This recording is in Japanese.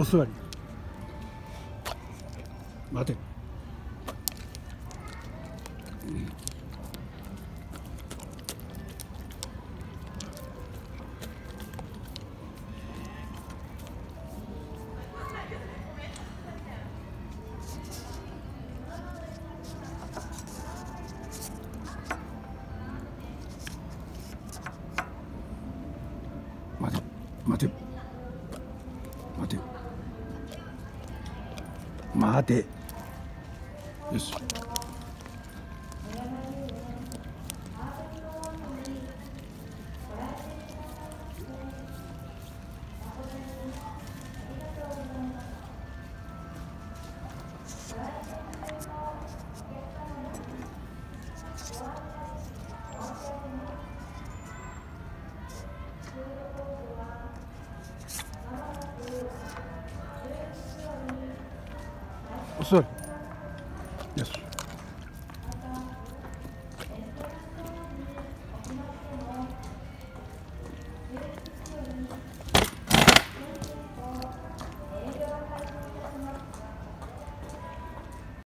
お座り。待て。待て。待て。待て。待てよし。Sir. Yes.